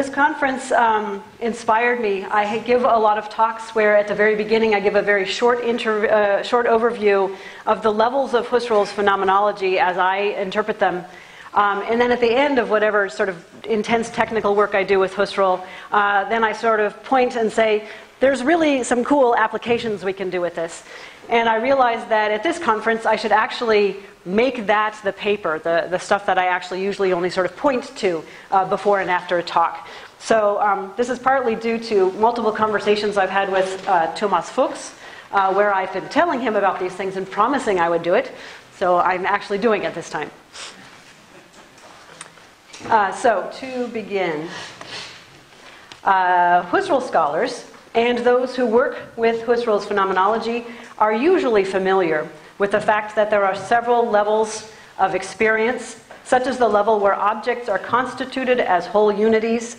this conference um, inspired me. I give a lot of talks where, at the very beginning, I give a very short, inter- uh, short overview of the levels of Husserl's phenomenology as I interpret them. Um, and then at the end of whatever sort of intense technical work I do with Husserl, uh, then I sort of point and say, there's really some cool applications we can do with this. And I realized that at this conference, I should actually make that the paper, the, the stuff that I actually usually only sort of point to uh, before and after a talk. So um, this is partly due to multiple conversations I've had with uh, Thomas Fuchs, uh, where I've been telling him about these things and promising I would do it. So I'm actually doing it this time. Uh, so to begin, uh, Husserl scholars and those who work with Husserl's phenomenology are usually familiar with the fact that there are several levels of experience, such as the level where objects are constituted as whole unities,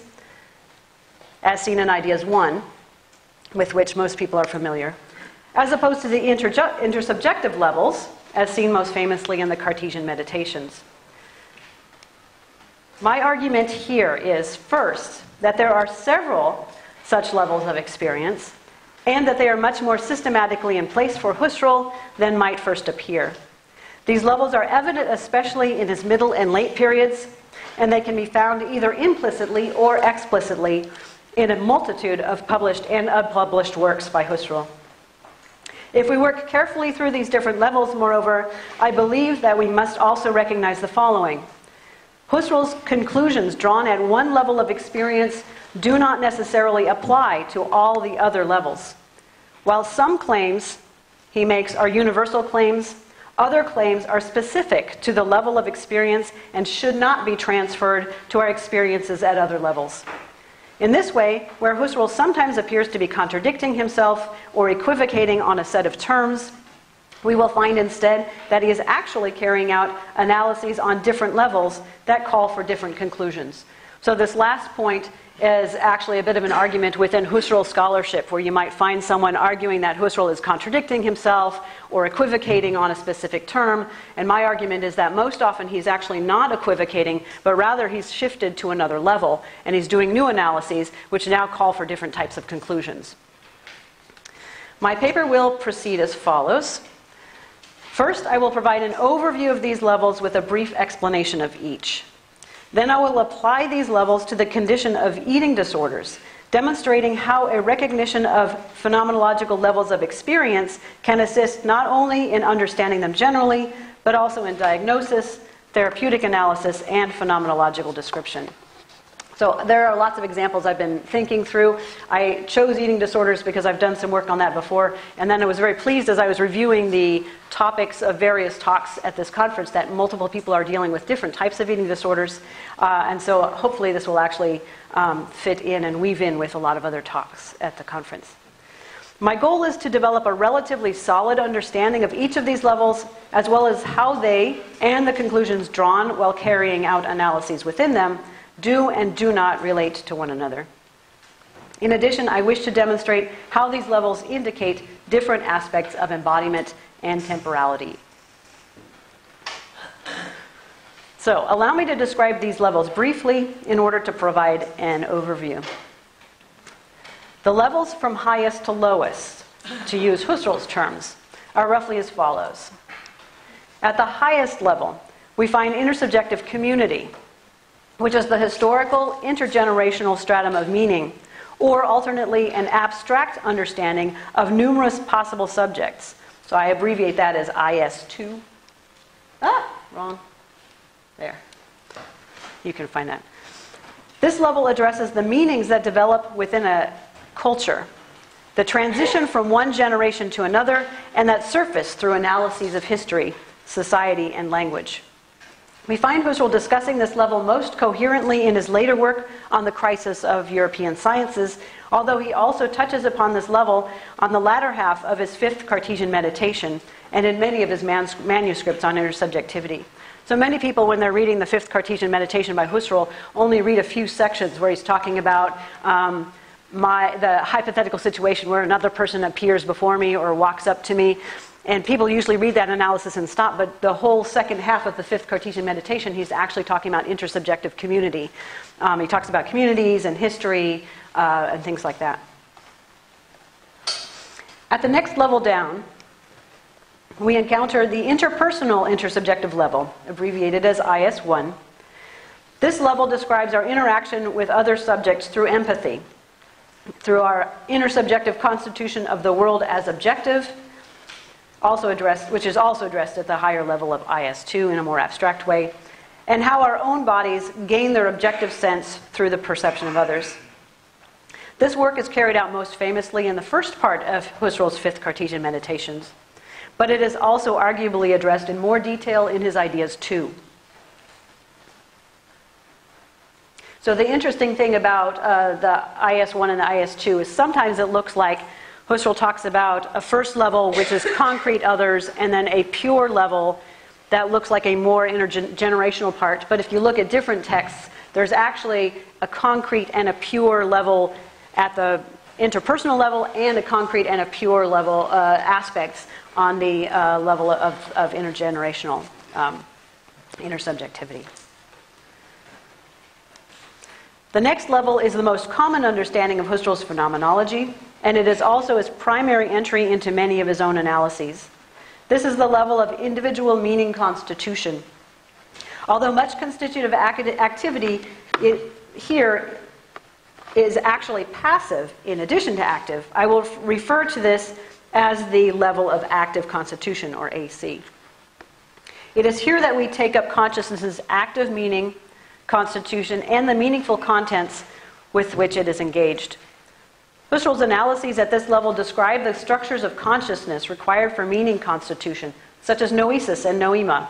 as seen in Ideas 1, with which most people are familiar, as opposed to the intersubjective levels, as seen most famously in the Cartesian Meditations. My argument here is first, that there are several such levels of experience, and that they are much more systematically in place for Husserl than might first appear. These levels are evident especially in his middle and late periods, and they can be found either implicitly or explicitly in a multitude of published and unpublished works by Husserl. If we work carefully through these different levels, moreover, I believe that we must also recognize the following. Husserl's conclusions drawn at one level of experience do not necessarily apply to all the other levels. While some claims he makes are universal claims, other claims are specific to the level of experience and should not be transferred to our experiences at other levels. In this way, where Husserl sometimes appears to be contradicting himself or equivocating on a set of terms, we will find instead that he is actually carrying out analyses on different levels that call for different conclusions. So, this last point is actually a bit of an argument within Husserl scholarship, where you might find someone arguing that Husserl is contradicting himself or equivocating on a specific term. And my argument is that most often he's actually not equivocating, but rather he's shifted to another level and he's doing new analyses, which now call for different types of conclusions. My paper will proceed as follows. First, I will provide an overview of these levels with a brief explanation of each. Then I will apply these levels to the condition of eating disorders, demonstrating how a recognition of phenomenological levels of experience can assist not only in understanding them generally, but also in diagnosis, therapeutic analysis, and phenomenological description. So there are lots of examples I've been thinking through. I chose eating disorders because I've done some work on that before, and then I was very pleased as I was reviewing the topics of various talks at this conference that multiple people are dealing with different types of eating disorders, uh, and so hopefully this will actually um, fit in and weave in with a lot of other talks at the conference. My goal is to develop a relatively solid understanding of each of these levels, as well as how they and the conclusions drawn while carrying out analyses within them do and do not relate to one another. In addition, I wish to demonstrate how these levels indicate different aspects of embodiment and temporality. So, allow me to describe these levels briefly in order to provide an overview. The levels from highest to lowest, to use Husserl's terms, are roughly as follows. At the highest level, we find intersubjective community, which is the historical intergenerational stratum of meaning, or alternately, an abstract understanding of numerous possible subjects. So I abbreviate that as IS2. Ah, wrong. There. You can find that. This level addresses the meanings that develop within a culture, the transition from one generation to another, and that surface through analyses of history, society, and language. We find Husserl discussing this level most coherently in his later work on the crisis of European sciences, although he also touches upon this level on the latter half of his fifth Cartesian meditation and in many of his manuscripts on intersubjectivity. So many people, when they're reading the fifth Cartesian meditation by Husserl, only read a few sections where he's talking about um, my, the hypothetical situation where another person appears before me or walks up to me And people usually read that analysis and stop, but the whole second half of the fifth Cartesian meditation, he's actually talking about intersubjective community. Um, he talks about communities and history uh, and things like that. At the next level down, we encounter the interpersonal intersubjective level, abbreviated as IS1. This level describes our interaction with other subjects through empathy, through our intersubjective constitution of the world as objective, also addressed, which is also addressed at the higher level of IS2 in a more abstract way, and how our own bodies gain their objective sense through the perception of others. This work is carried out most famously in the first part of Husserl's fifth Cartesian Meditations, but it is also arguably addressed in more detail in his Ideas 2. So, the interesting thing about uh, the IS1 and the IS2 is sometimes it looks like Husserl talks about a first level, which is concrete others, and then a pure level that looks like a more intergenerational part. But if you look at different texts, there's actually a concrete and a pure level at the interpersonal level, and a concrete and a pure level uh, aspects on the uh, level of, of intergenerational um, intersubjectivity. The next level is the most common understanding of Husserl's phenomenology, and it is also his primary entry into many of his own analyses. This is the level of individual meaning constitution. Although much constitutive activity it, here is actually passive in addition to active, I will refer to this as the level of active constitution, or AC. It is here that we take up consciousness's active meaning constitution and the meaningful contents with which it is engaged. Husserl's analyses at this level describe the structures of consciousness required for meaning constitution, such as noesis and noema,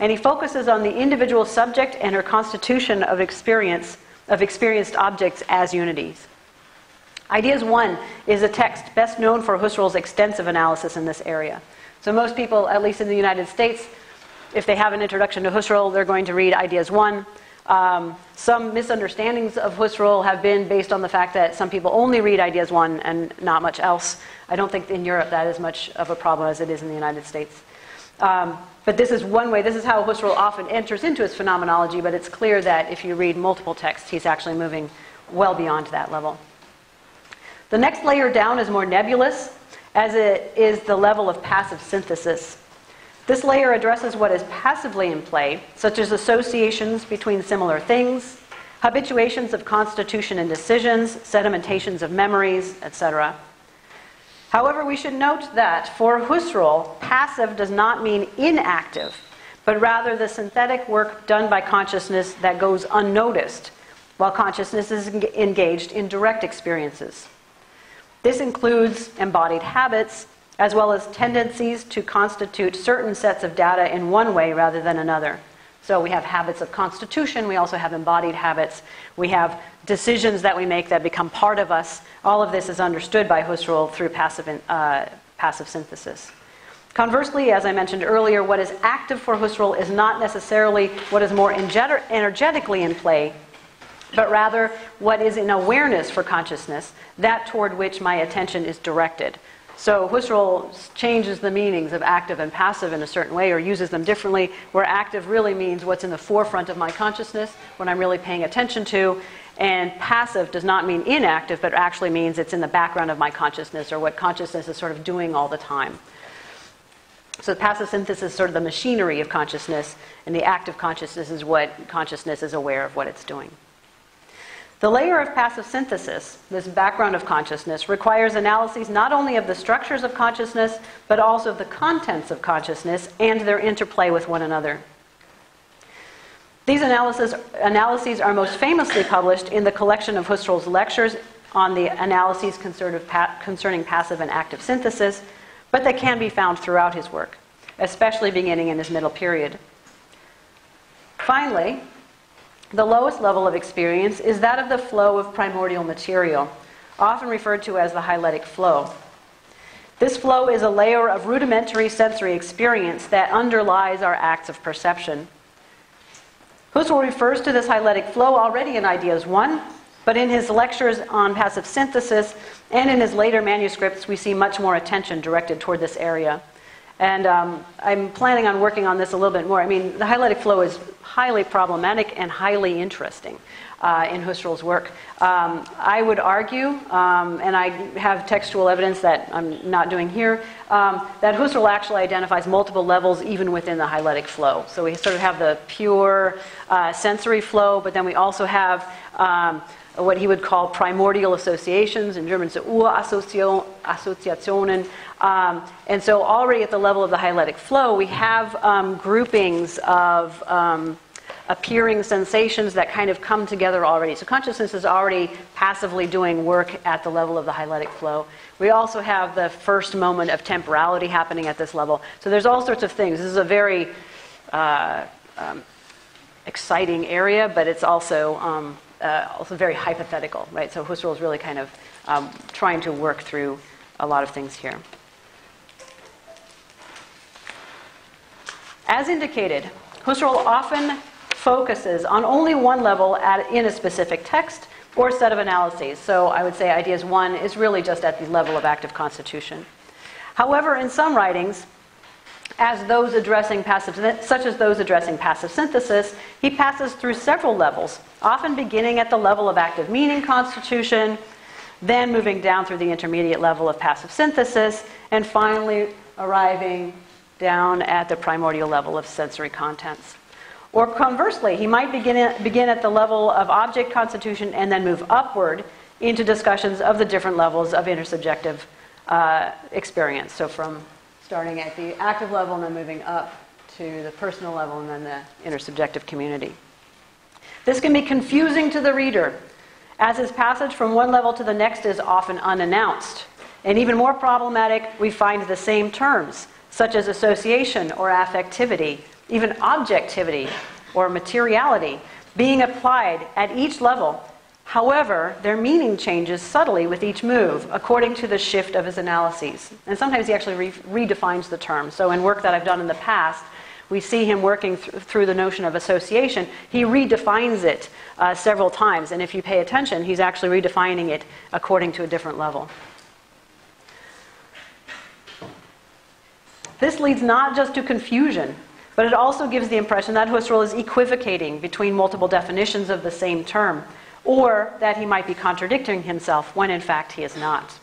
and he focuses on the individual subject and her constitution of experience of experienced objects as unities. Ideas 1 is a text best known for Husserl's extensive analysis in this area. So most people, at least in the United States, if they have an introduction to Husserl, they're going to read Ideas 1. Um, some misunderstandings of Husserl have been based on the fact that some people only read Ideas 1 and not much else. I don't think in Europe that is much of a problem as it is in the United States. Um, but this is one way, this is how Husserl often enters into his phenomenology, but it's clear that if you read multiple texts, he's actually moving well beyond that level. The next layer down is more nebulous, as it is the level of passive synthesis. This layer addresses what is passively in play, such as associations between similar things, habituations of constitution and decisions, sedimentations of memories, etc. However, we should note that for Husserl, passive does not mean inactive, but rather the synthetic work done by consciousness that goes unnoticed, while consciousness is engaged in direct experiences. This includes embodied habits, as well as tendencies to constitute certain sets of data in one way rather than another. So we have habits of constitution, we also have embodied habits, we have decisions that we make that become part of us. All of this is understood by Husserl through passive, uh, passive synthesis. Conversely, as I mentioned earlier, what is active for Husserl is not necessarily what is more energetically in play, but rather what is in awareness for consciousness, that toward which my attention is directed. So Husserl changes the meanings of active and passive in a certain way or uses them differently, where active really means what's in the forefront of my consciousness, what I'm really paying attention to, and passive does not mean inactive, but actually means it's in the background of my consciousness or what consciousness is sort of doing all the time. So passive synthesis is sort of the machinery of consciousness, and the active consciousness is what consciousness is aware of what it's doing. The layer of passive synthesis, this background of consciousness, requires analyses not only of the structures of consciousness, but also of the contents of consciousness and their interplay with one another. These analyses, analyses are most famously published in the collection of Husserl's lectures on the analyses concerning passive and active synthesis, but they can be found throughout his work, especially beginning in his middle period. Finally, the lowest level of experience is that of the flow of primordial material, often referred to as the hyletic flow. This flow is a layer of rudimentary sensory experience that underlies our acts of perception. Husserl refers to this hyletic flow already in Ideas 1, but in his lectures on passive synthesis and in his later manuscripts, we see much more attention directed toward this area. And um, I'm planning on working on this a little bit more. I mean, the hyletic flow is highly problematic and highly interesting uh, in Husserl's work. Um, I would argue, um, and I have textual evidence that I'm not doing here, um, that Husserl actually identifies multiple levels even within the hyletic flow. So we sort of have the pure uh, sensory flow, but then we also have um, what he would call primordial associations, in German, so Urassoziationen. Um, and so already at the level of the hyletic flow, we have um, groupings of um, appearing sensations that kind of come together already. So consciousness is already passively doing work at the level of the hyletic flow. We also have the first moment of temporality happening at this level. So there's all sorts of things. This is a very uh, um, exciting area, but it's also um, uh, also very hypothetical, right? So Husserl is really kind of um, trying to work through a lot of things here. As indicated, Husserl often focuses on only one level at, in a specific text or set of analyses. So I would say ideas one is really just at the level of active constitution. However, in some writings, as those addressing passive, such as those addressing passive synthesis, he passes through several levels, often beginning at the level of active meaning constitution, then moving down through the intermediate level of passive synthesis, and finally arriving down at the primordial level of sensory contents. Or conversely, he might begin at, begin at the level of object constitution and then move upward into discussions of the different levels of intersubjective uh, experience. So from starting at the active level and then moving up to the personal level and then the intersubjective community. This can be confusing to the reader, as his passage from one level to the next is often unannounced. And even more problematic, we find the same terms, such as association or affectivity, even objectivity or materiality, being applied at each level However, their meaning changes subtly with each move according to the shift of his analyses. And sometimes he actually re- redefines the term. So, in work that I've done in the past, we see him working th- through the notion of association. He redefines it uh, several times. And if you pay attention, he's actually redefining it according to a different level. This leads not just to confusion, but it also gives the impression that Husserl is equivocating between multiple definitions of the same term or that he might be contradicting himself when in fact he is not.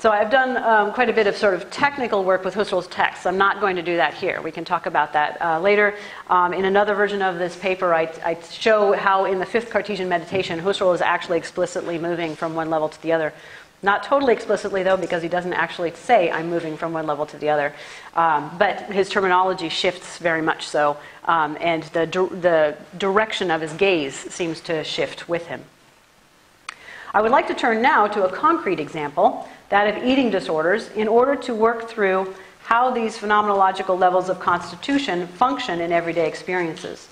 So I've done um, quite a bit of sort of technical work with Husserl's texts. I'm not going to do that here. We can talk about that uh, later. Um, in another version of this paper, I, I, show how in the fifth Cartesian meditation, Husserl is actually explicitly moving from one level to the other. Not totally explicitly, though, because he doesn't actually say, I'm moving from one level to the other. Um, but his terminology shifts very much so, um, and the, the direction of his gaze seems to shift with him. I would like to turn now to a concrete example, that of eating disorders, in order to work through how these phenomenological levels of constitution function in everyday experiences.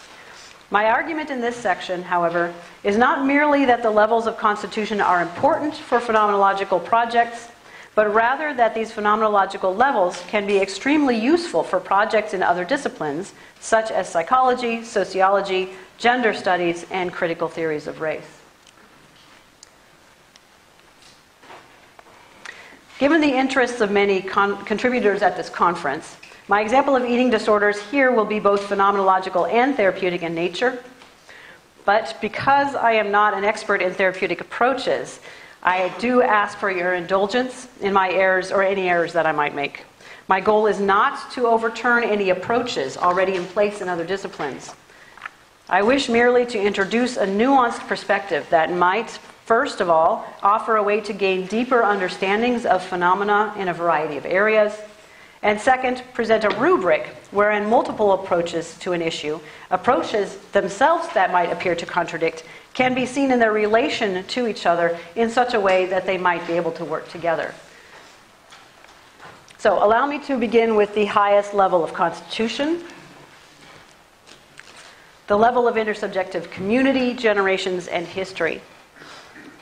My argument in this section, however, is not merely that the levels of constitution are important for phenomenological projects, but rather that these phenomenological levels can be extremely useful for projects in other disciplines, such as psychology, sociology, gender studies, and critical theories of race. Given the interests of many con- contributors at this conference, my example of eating disorders here will be both phenomenological and therapeutic in nature. But because I am not an expert in therapeutic approaches, I do ask for your indulgence in my errors or any errors that I might make. My goal is not to overturn any approaches already in place in other disciplines. I wish merely to introduce a nuanced perspective that might, first of all, offer a way to gain deeper understandings of phenomena in a variety of areas and second, present a rubric wherein multiple approaches to an issue, approaches themselves that might appear to contradict, can be seen in their relation to each other in such a way that they might be able to work together. So, allow me to begin with the highest level of constitution, the level of intersubjective community, generations, and history.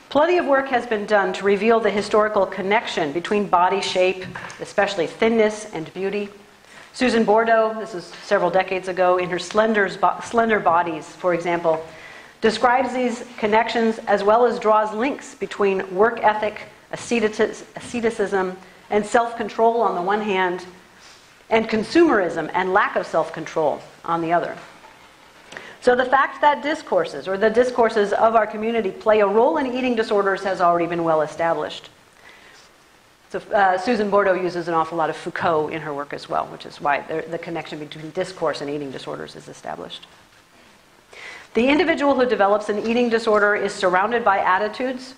Plenty of work has been done to reveal the historical connection between body shape, especially thinness, and beauty. Susan Bordo, this is several decades ago, in her slender, slender bodies, for example, describes these connections as well as draws links between work ethic, asceticism, and self control on the one hand, and consumerism and lack of self control on the other. So, the fact that discourses, or the discourses of our community, play a role in eating disorders has already been well established. So, uh, Susan Bordo uses an awful lot of Foucault in her work as well, which is why the, the connection between discourse and eating disorders is established. The individual who develops an eating disorder is surrounded by attitudes,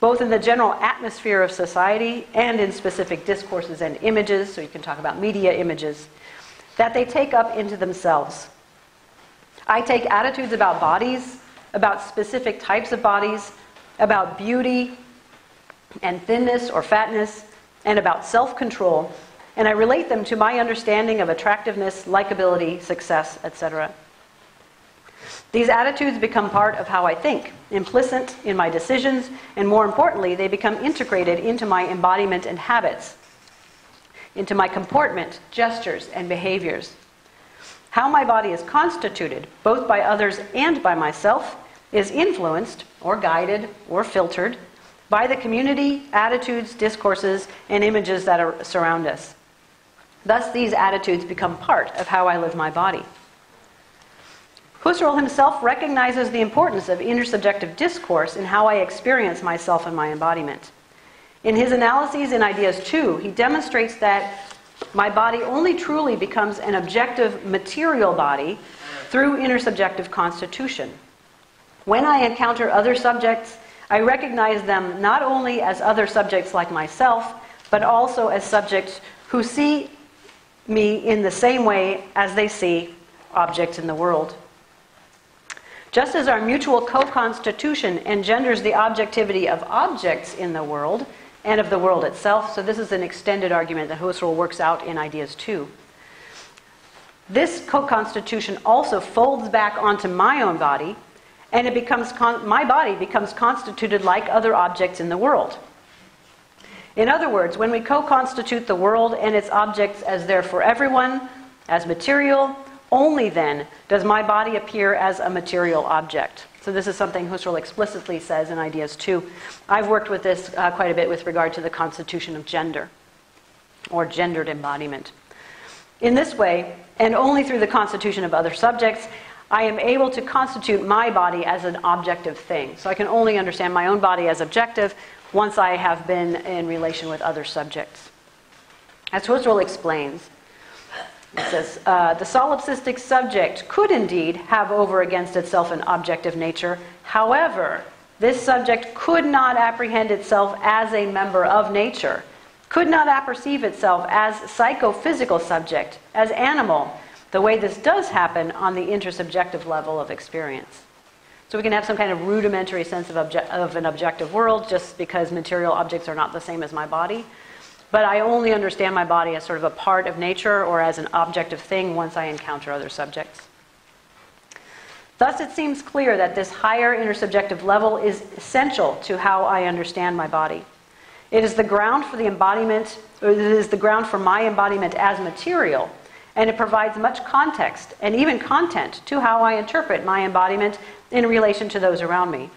both in the general atmosphere of society and in specific discourses and images, so you can talk about media images, that they take up into themselves. I take attitudes about bodies, about specific types of bodies, about beauty and thinness or fatness, and about self control, and I relate them to my understanding of attractiveness, likability, success, etc. These attitudes become part of how I think, implicit in my decisions, and more importantly, they become integrated into my embodiment and habits, into my comportment, gestures, and behaviors. How my body is constituted, both by others and by myself, is influenced, or guided, or filtered by the community, attitudes, discourses, and images that are, surround us. Thus, these attitudes become part of how I live my body. Husserl himself recognizes the importance of intersubjective discourse in how I experience myself and my embodiment. In his analyses in Ideas 2, he demonstrates that my body only truly becomes an objective material body through intersubjective constitution. When I encounter other subjects, I recognize them not only as other subjects like myself, but also as subjects who see me in the same way as they see objects in the world. Just as our mutual co constitution engenders the objectivity of objects in the world and of the world itself, so this is an extended argument that Husserl works out in Ideas 2. This co constitution also folds back onto my own body and it becomes con- my body becomes constituted like other objects in the world. In other words, when we co constitute the world and its objects as there for everyone, as material, only then does my body appear as a material object. So, this is something Husserl explicitly says in Ideas 2. I've worked with this uh, quite a bit with regard to the constitution of gender, or gendered embodiment. In this way, and only through the constitution of other subjects, I am able to constitute my body as an objective thing. So I can only understand my own body as objective once I have been in relation with other subjects. As Husserl explains, it says, uh, the solipsistic subject could indeed have over against itself an objective nature. However, this subject could not apprehend itself as a member of nature, could not apperceive itself as psychophysical subject, as animal, the way this does happen on the intersubjective level of experience. So we can have some kind of rudimentary sense of, obje- of an objective world just because material objects are not the same as my body. But I only understand my body as sort of a part of nature or as an objective thing once I encounter other subjects. Thus, it seems clear that this higher intersubjective level is essential to how I understand my body. It is the ground for the embodiment, or it is the ground for my embodiment as material and it provides much context and even content to how I interpret my embodiment in relation to those around me.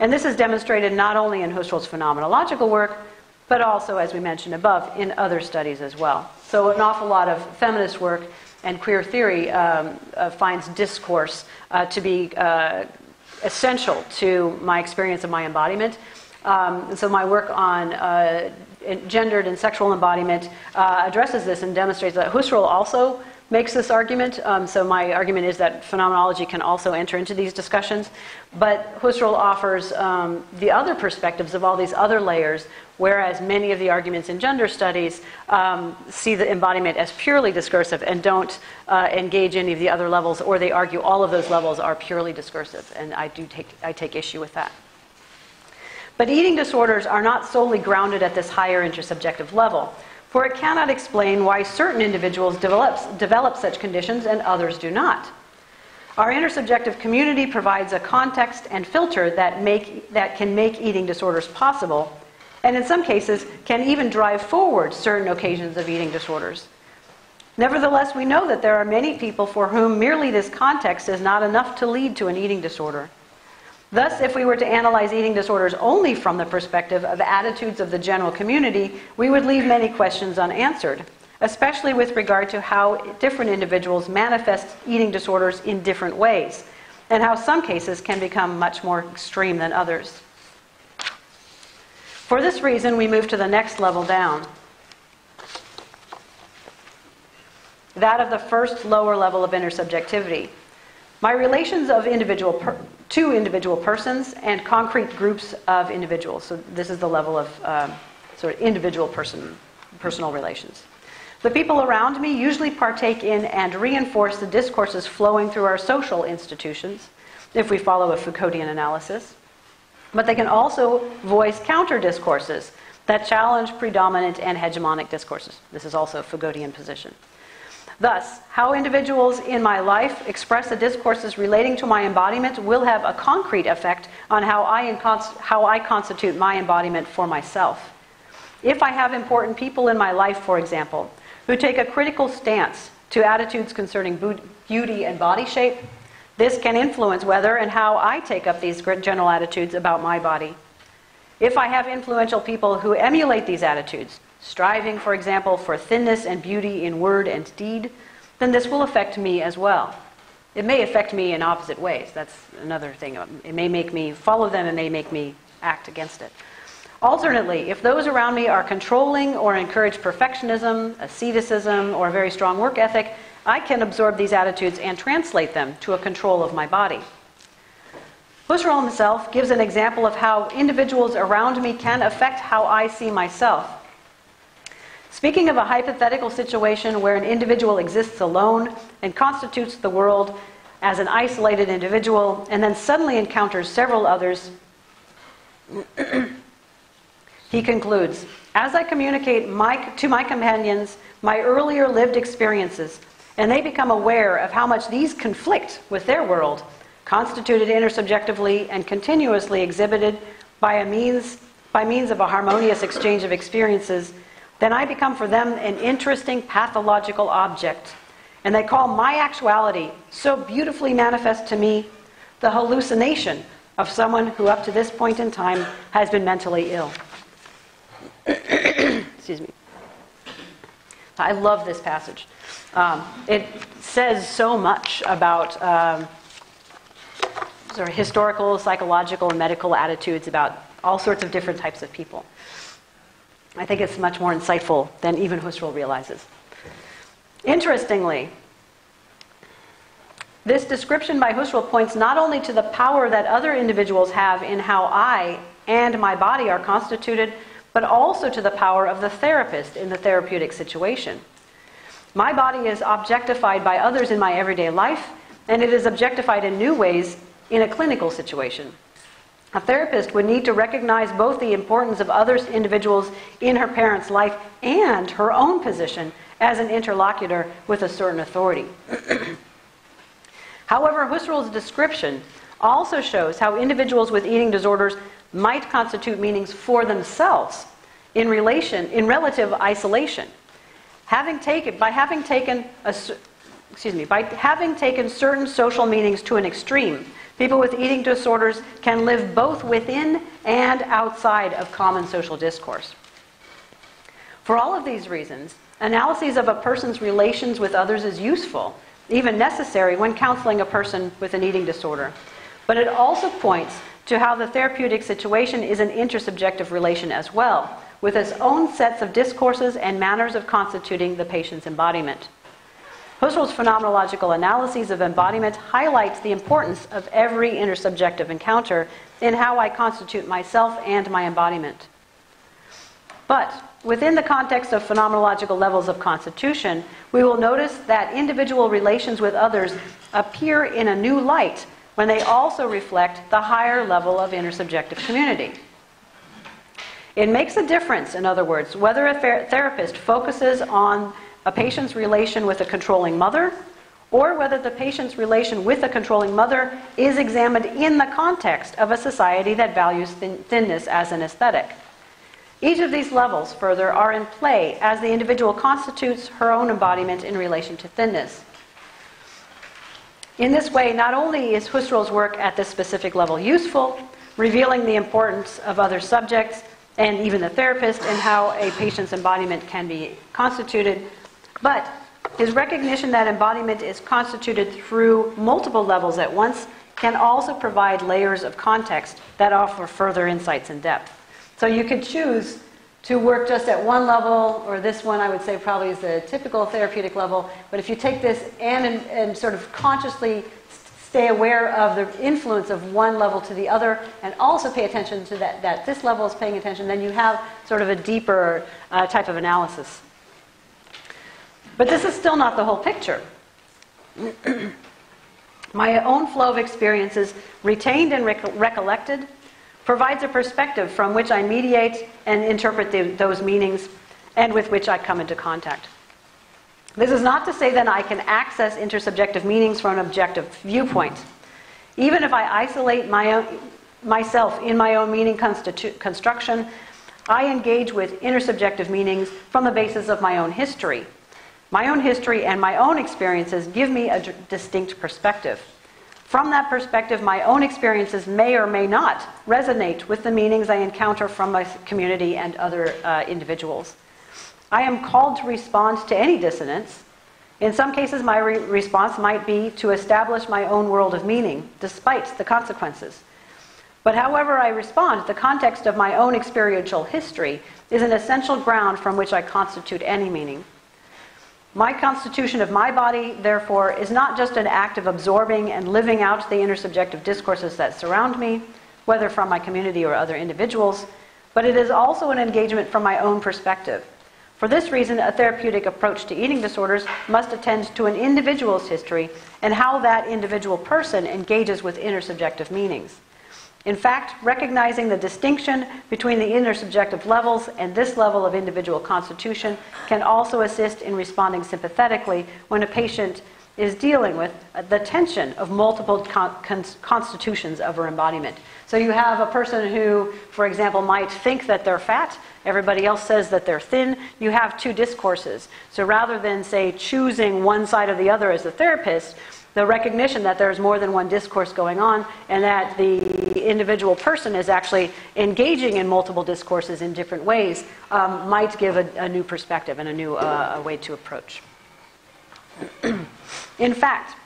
And this is demonstrated not only in Husserl's phenomenological work, but also, as we mentioned above, in other studies as well. So, an awful lot of feminist work and queer theory um, uh, finds discourse uh, to be uh, essential to my experience of my embodiment. Um, so, my work on uh, gendered and sexual embodiment uh, addresses this and demonstrates that Husserl also makes this argument. Um, so my argument is that phenomenology can also enter into these discussions. But Husserl offers um, the other perspectives of all these other layers, whereas many of the arguments in gender studies um, see the embodiment as purely discursive and don't uh, engage any of the other levels, or they argue all of those levels are purely discursive. And I do take, I take issue with that. But eating disorders are not solely grounded at this higher intersubjective level, for it cannot explain why certain individuals develop, develop such conditions and others do not. Our intersubjective community provides a context and filter that, make, that can make eating disorders possible, and in some cases can even drive forward certain occasions of eating disorders. Nevertheless, we know that there are many people for whom merely this context is not enough to lead to an eating disorder. Thus, if we were to analyze eating disorders only from the perspective of attitudes of the general community, we would leave many questions unanswered, especially with regard to how different individuals manifest eating disorders in different ways, and how some cases can become much more extreme than others. For this reason, we move to the next level down. That of the first lower level of intersubjectivity. My relations of individual per- to individual persons and concrete groups of individuals. So this is the level of um, sort of individual person, personal relations. The people around me usually partake in and reinforce the discourses flowing through our social institutions, if we follow a Foucauldian analysis. But they can also voice counter discourses that challenge predominant and hegemonic discourses. This is also a Foucauldian position. Thus, how individuals in my life express the discourses relating to my embodiment will have a concrete effect on how I, how I constitute my embodiment for myself. If I have important people in my life, for example, who take a critical stance to attitudes concerning beauty and body shape, this can influence whether and how I take up these general attitudes about my body. If I have influential people who emulate these attitudes, striving, for example, for thinness and beauty in word and deed, then this will affect me as well. It may affect me in opposite ways. That's another thing. It may make me follow them, it may make me act against it. Alternately, if those around me are controlling or encourage perfectionism, asceticism, or a very strong work ethic, I can absorb these attitudes and translate them to a control of my body. Husserl himself gives an example of how individuals around me can affect how I see myself. Speaking of a hypothetical situation where an individual exists alone and constitutes the world as an isolated individual and then suddenly encounters several others, he concludes As I communicate my, to my companions my earlier lived experiences, and they become aware of how much these conflict with their world, constituted intersubjectively and continuously exhibited by, a means, by means of a harmonious exchange of experiences, then I become for them an interesting pathological object. And they call my actuality, so beautifully manifest to me, the hallucination of someone who, up to this point in time, has been mentally ill. Excuse me. I love this passage. Um, it says so much about um, sort of historical, psychological, and medical attitudes about all sorts of different types of people. I think it's much more insightful than even Husserl realizes. Interestingly, this description by Husserl points not only to the power that other individuals have in how I and my body are constituted, but also to the power of the therapist in the therapeutic situation. My body is objectified by others in my everyday life, and it is objectified in new ways in a clinical situation. A therapist would need to recognize both the importance of other individuals in her parent's life and her own position as an interlocutor with a certain authority. However, Husserl's description also shows how individuals with eating disorders might constitute meanings for themselves in relation in relative isolation having taken, by having taken, a, excuse me, by having taken certain social meanings to an extreme, people with eating disorders can live both within and outside of common social discourse. For all of these reasons, analyses of a person's relations with others is useful, even necessary when counseling a person with an eating disorder. But it also points to how the therapeutic situation is an intersubjective relation as well, with its own sets of discourses and manners of constituting the patient's embodiment. Husserl's phenomenological analyses of embodiment highlights the importance of every intersubjective encounter in how I constitute myself and my embodiment. But within the context of phenomenological levels of constitution, we will notice that individual relations with others appear in a new light when they also reflect the higher level of intersubjective community. It makes a difference, in other words, whether a therapist focuses on a patient's relation with a controlling mother or whether the patient's relation with a controlling mother is examined in the context of a society that values thin- thinness as an aesthetic. Each of these levels, further, are in play as the individual constitutes her own embodiment in relation to thinness. In this way, not only is Husserl's work at this specific level useful, revealing the importance of other subjects and even the therapist and how a patient's embodiment can be constituted, but his recognition that embodiment is constituted through multiple levels at once can also provide layers of context that offer further insights and depth. So you could choose to work just at one level, or this one I would say probably is the typical therapeutic level. But if you take this and, and, sort of consciously stay aware of the influence of one level to the other, and also pay attention to that, that this level is paying attention, then you have sort of a deeper uh, type of analysis. But this is still not the whole picture. My own flow of experiences, retained and rec- recollected, provides a perspective from which I mediate and interpret the, those meanings and with which I come into contact. This is not to say that I can access intersubjective meanings from an objective viewpoint. Even if I isolate my own, myself in my own meaning constitu- construction, I engage with intersubjective meanings from the basis of my own history. My own history and my own experiences give me a d- distinct perspective. From that perspective, my own experiences may or may not resonate with the meanings I encounter from my community and other uh, individuals. I am called to respond to any dissonance. In some cases, my re- response might be to establish my own world of meaning, despite the consequences. But however I respond, the context of my own experiential history is an essential ground from which I constitute any meaning. My constitution of my body, therefore, is not just an act of absorbing and living out the intersubjective discourses that surround me, whether from my community or other individuals, but it is also an engagement from my own perspective. For this reason, a therapeutic approach to eating disorders must attend to an individual's history and how that individual person engages with intersubjective meanings. In fact, recognizing the distinction between the intersubjective levels and this level of individual constitution can also assist in responding sympathetically when a patient is dealing with the tension of multiple con- con- constitutions of her embodiment. So you have a person who, for example, might think that they're fat, everybody else says that they're thin. You have two discourses. So rather than, say, choosing one side or the other as a therapist, the recognition that there's more than one discourse going on and that the individual person is actually engaging in multiple discourses in different ways um, might give a, a, new perspective and a new uh, way to approach. in fact,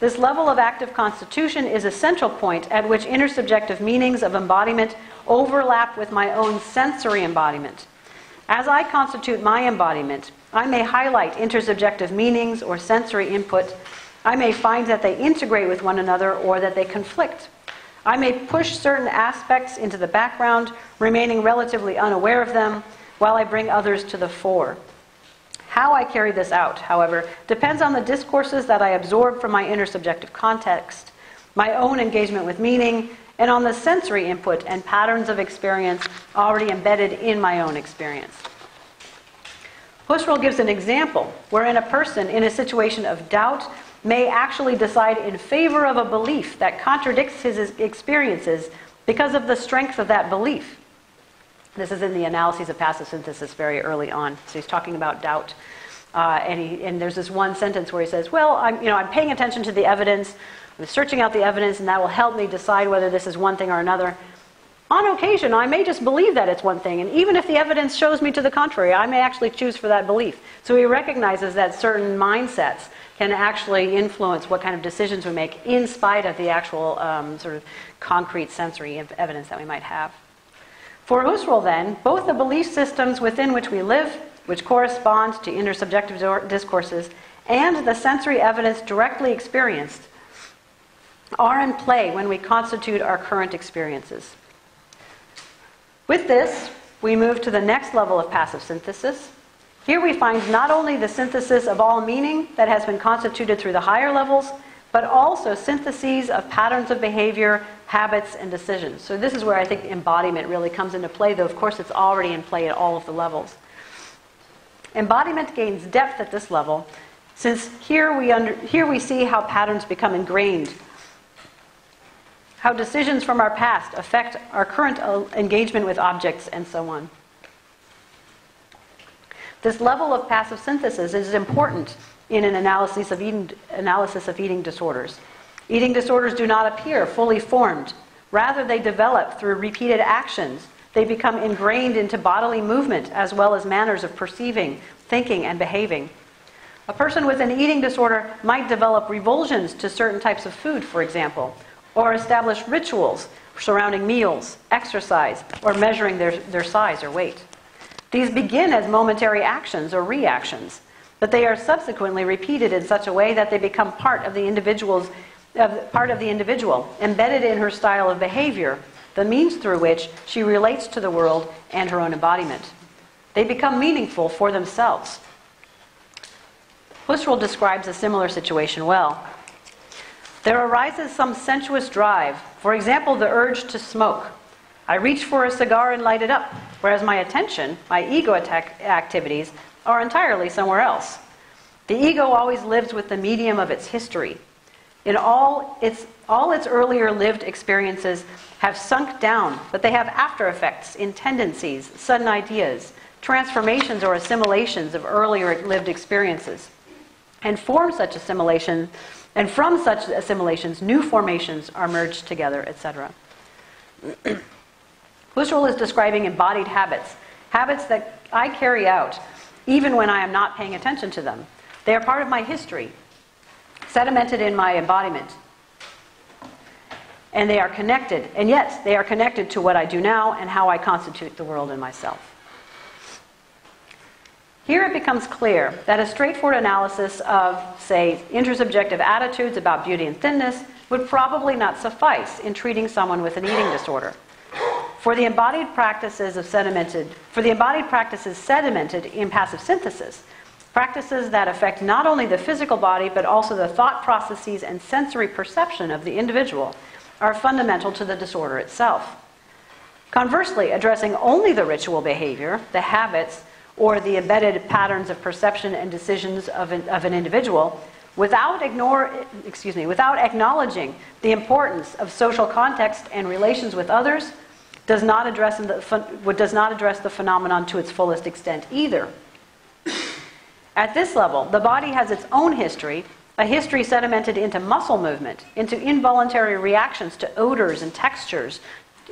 this level of active constitution is a central point at which intersubjective meanings of embodiment overlap with my own sensory embodiment. As I constitute my embodiment, I may highlight intersubjective meanings or sensory input I may find that they integrate with one another or that they conflict. I may push certain aspects into the background, remaining relatively unaware of them, while I bring others to the fore. How I carry this out, however, depends on the discourses that I absorb from my intersubjective context, my own engagement with meaning, and on the sensory input and patterns of experience already embedded in my own experience. Husserl gives an example wherein a person in a situation of doubt may actually decide in favor of a belief that contradicts his experiences because of the strength of that belief. This is in the analyses of passive synthesis very early on. So he's talking about doubt. Uh, and, he, and there's this one sentence where he says, Well, I'm, you know, I'm paying attention to the evidence, I'm searching out the evidence, and that will help me decide whether this is one thing or another. On occasion, I may just believe that it's one thing, and even if the evidence shows me to the contrary, I may actually choose for that belief. So he recognizes that certain mindsets can actually influence what kind of decisions we make in spite of the actual um, sort of concrete sensory evidence that we might have. For Husserl, then, both the belief systems within which we live, which correspond to intersubjective discourses, and the sensory evidence directly experienced are in play when we constitute our current experiences. With this, we move to the next level of passive synthesis, here we find not only the synthesis of all meaning that has been constituted through the higher levels, but also syntheses of patterns of behavior, habits, and decisions. So this is where I think embodiment really comes into play, though of course it's already in play at all of the levels. Embodiment gains depth at this level, since here we, under, here we see how patterns become ingrained, how decisions from our past affect our current uh, engagement with objects, and so on. This level of passive synthesis is important in an analysis of eating, analysis of eating disorders. Eating disorders do not appear fully formed. Rather, they develop through repeated actions. They become ingrained into bodily movement as well as manners of perceiving, thinking, and behaving. A person with an eating disorder might develop revulsions to certain types of food, for example, or establish rituals surrounding meals, exercise, or measuring their, their size or weight. These begin as momentary actions or reactions, but they are subsequently repeated in such a way that they become part of the individual's of, part of the individual, embedded in her style of behavior, the means through which she relates to the world and her own embodiment. They become meaningful for themselves. Husserl describes a similar situation well. There arises some sensuous drive, for example, the urge to smoke. I reach for a cigar and light it up, whereas my attention, my ego attack activities, are entirely somewhere else. The ego always lives with the medium of its history. In all its, all its earlier lived experiences have sunk down, but they have after effects in tendencies, sudden ideas, transformations or assimilations of earlier lived experiences. And form such assimilation, and from such assimilations, new formations are merged together, etc. Husserl is describing embodied habits, habits that I carry out even when I am not paying attention to them. They are part of my history, sedimented in my embodiment. And they are connected, and yet they are connected to what I do now and how I constitute the world and myself. Here it becomes clear that a straightforward analysis of, say, intersubjective attitudes about beauty and thinness would probably not suffice in treating someone with an eating disorder. For the embodied practices of sedimented, for the embodied practices sedimented in passive synthesis, practices that affect not only the physical body but also the thought processes and sensory perception of the individual, are fundamental to the disorder itself. Conversely, addressing only the ritual behavior, the habits, or the embedded patterns of perception and decisions of an, of an individual, without ignore, excuse me, without acknowledging the importance of social context and relations with others, does not address the, does not address the phenomenon to its fullest extent either. At this level, the body has its own history, a history sedimented into muscle movement, into involuntary reactions to odors and textures,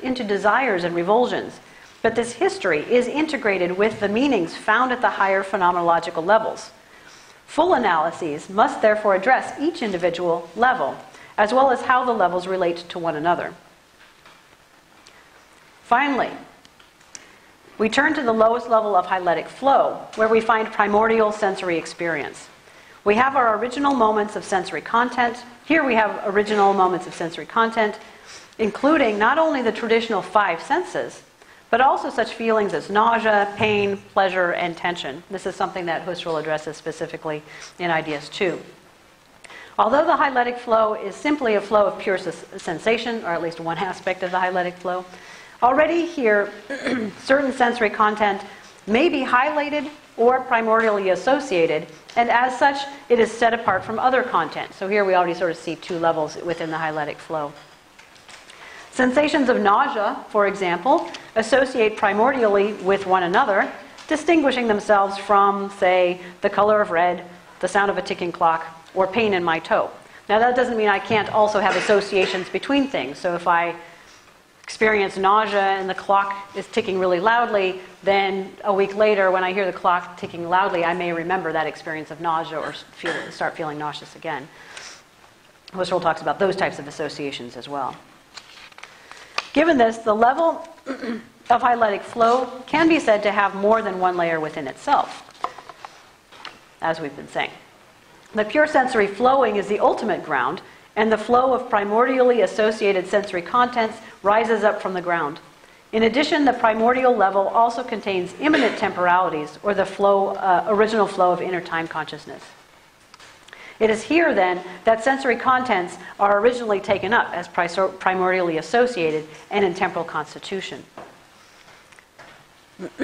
into desires and revulsions. But this history is integrated with the meanings found at the higher phenomenological levels. Full analyses must therefore address each individual level, as well as how the levels relate to one another. Finally, we turn to the lowest level of hyletic flow, where we find primordial sensory experience. We have our original moments of sensory content. Here we have original moments of sensory content, including not only the traditional five senses, but also such feelings as nausea, pain, pleasure, and tension. This is something that Husserl addresses specifically in Ideas 2. Although the hyletic flow is simply a flow of pure sensation, or at least one aspect of the hyletic flow, Already here, certain sensory content may be highlighted or primordially associated, and as such, it is set apart from other content. So here we already sort of see two levels within the hyletic flow. Sensations of nausea, for example, associate primordially with one another, distinguishing themselves from, say, the color of red, the sound of a ticking clock, or pain in my toe. Now, that doesn't mean I can't also have associations between things. So if I experience nausea and the clock is ticking really loudly, then a week later, when I hear the clock ticking loudly, I may remember that experience of nausea or feel, start feeling nauseous again. Husserl talks about those types of associations as well. Given this, the level of hyletic flow can be said to have more than one layer within itself, as we've been saying. The pure sensory flowing is the ultimate ground, and the flow of primordially associated sensory contents rises up from the ground. In addition, the primordial level also contains immanent temporalities, or the flow, uh, original flow of inner time consciousness. It is here, then, that sensory contents are originally taken up as primordially associated and in temporal constitution.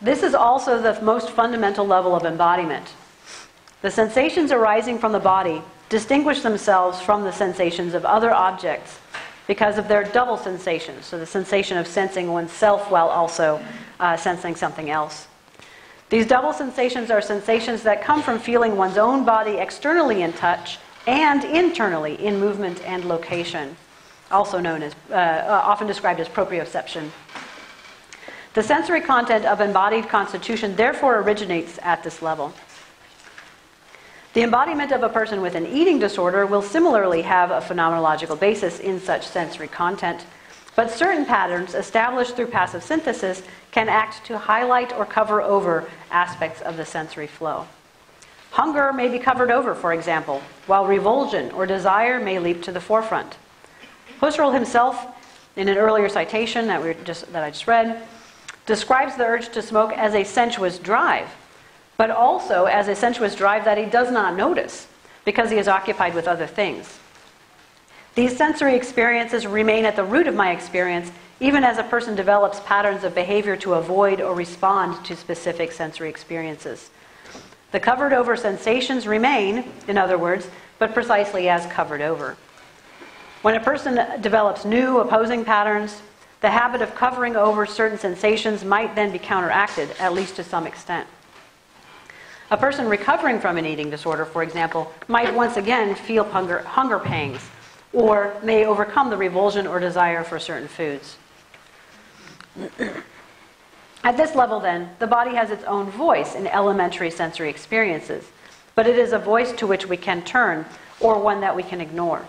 this is also the most fundamental level of embodiment. The sensations arising from the body distinguish themselves from the sensations of other objects because of their double sensations. So, the sensation of sensing oneself while also uh, sensing something else. These double sensations are sensations that come from feeling one's own body externally in touch and internally in movement and location, also known as, uh, uh, often described as proprioception. The sensory content of embodied constitution therefore originates at this level. The embodiment of a person with an eating disorder will similarly have a phenomenological basis in such sensory content, but certain patterns established through passive synthesis can act to highlight or cover over aspects of the sensory flow. Hunger may be covered over, for example, while revulsion or desire may leap to the forefront. Husserl himself, in an earlier citation that, we just, that I just read, describes the urge to smoke as a sensuous drive, but also as a sensuous drive that he does not notice because he is occupied with other things. These sensory experiences remain at the root of my experience, even as a person develops patterns of behavior to avoid or respond to specific sensory experiences. The covered over sensations remain, in other words, but precisely as covered over. When a person develops new opposing patterns, the habit of covering over certain sensations might then be counteracted, at least to some extent. A person recovering from an eating disorder, for example, might once again feel hunger, hunger pangs or may overcome the revulsion or desire for certain foods. At this level, then, the body has its own voice in elementary sensory experiences, but it is a voice to which we can turn or one that we can ignore.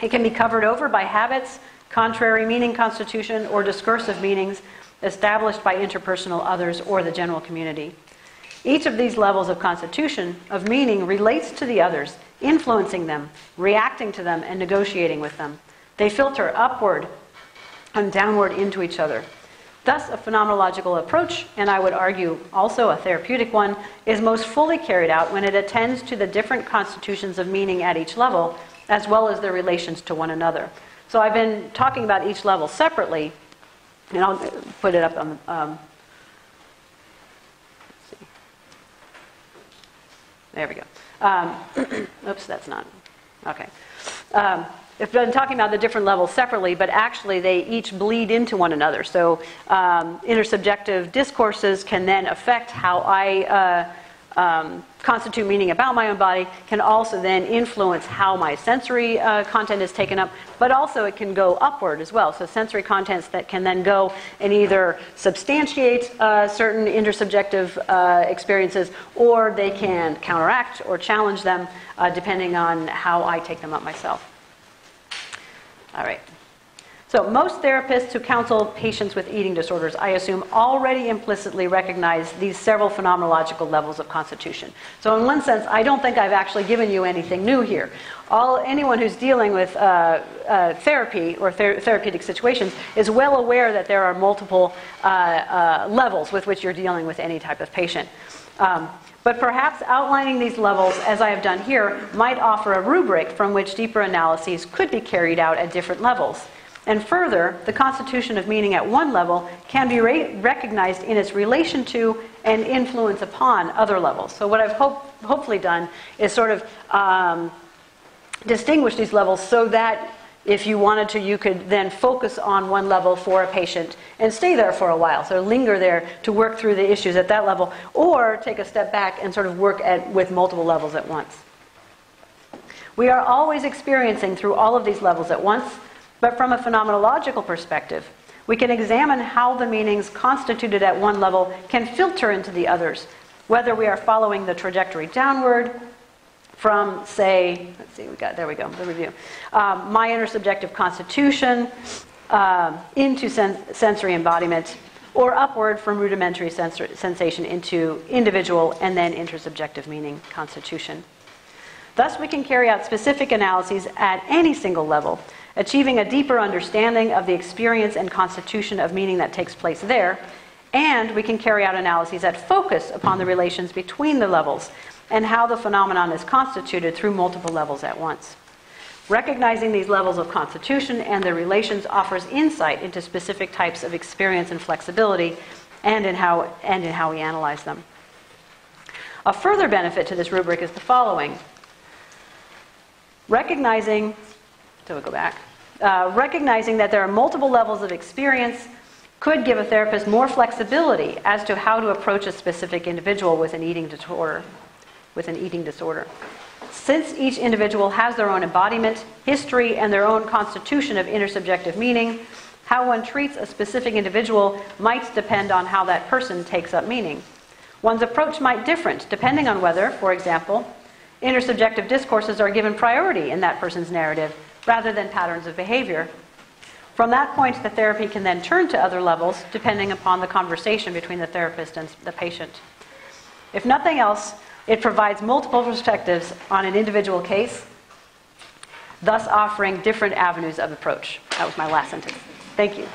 It can be covered over by habits, contrary meaning constitution, or discursive meanings established by interpersonal others or the general community. Each of these levels of constitution, of meaning, relates to the others, influencing them, reacting to them, and negotiating with them. They filter upward and downward into each other. Thus, a phenomenological approach, and I would argue also a therapeutic one, is most fully carried out when it attends to the different constitutions of meaning at each level, as well as their relations to one another. So I've been talking about each level separately, and I'll put it up on. Um, there we go. Um, oops, that's not. Okay. Um, I've been talking about the different levels separately, but actually they each bleed into one another. So um, intersubjective discourses can then affect how I uh, um, constitute meaning about my own body, can also then influence how my sensory uh, content is taken up, but also it can go upward as well. So sensory contents that can then go and either substantiate uh, certain intersubjective uh, experiences, or they can counteract or challenge them, uh, depending on how I take them up myself. All right. So, most therapists who counsel patients with eating disorders, I assume, already implicitly recognize these several phenomenological levels of constitution. So, in one sense, I don't think I've actually given you anything new here. All, anyone who's dealing with uh, uh, therapy or ther- therapeutic situations is well aware that there are multiple uh, uh levels with which you're dealing with any type of patient. Um, but perhaps outlining these levels, as I have done here, might offer a rubric from which deeper analyses could be carried out at different levels. And further, the constitution of meaning at one level can be re- recognized in its relation to and influence upon other levels. So, what I've hope, hopefully done is sort of um, distinguish these levels so that if you wanted to, you could then focus on one level for a patient and stay there for a while. So linger there to work through the issues at that level, or take a step back and sort of work at, with multiple levels at once. We are always experiencing through all of these levels at once, but from a phenomenological perspective, we can examine how the meanings constituted at one level can filter into the others, whether we are following the trajectory downward from, say, let's see, we got, there we go, the review. Um, my intersubjective constitution uh, into sen- sensory embodiment, or upward from rudimentary sensation into individual and then intersubjective meaning constitution. Thus, we can carry out specific analyses at any single level, achieving a deeper understanding of the experience and constitution of meaning that takes place there, and we can carry out analyses that focus upon the relations between the levels and how the phenomenon is constituted through multiple levels at once. Recognizing these levels of constitution and their relations offers insight into specific types of experience and flexibility and in how, and in how we analyze them. A further benefit to this rubric is the following. Recognizing, so we'll go back, uh, recognizing that there are multiple levels of experience could give a therapist more flexibility as to how to approach a specific individual with an eating disorder with an eating disorder. Since each individual has their own embodiment, history, and their own constitution of intersubjective meaning, how one treats a specific individual might depend on how that person takes up meaning. One's approach might differ depending on whether, for example, intersubjective discourses are given priority in that person's narrative rather than patterns of behavior. From that point, the therapy can then turn to other levels depending upon the conversation between the therapist and the patient. If nothing else, it provides multiple perspectives on an individual case, thus offering different avenues of approach. That was my last sentence. Thank you.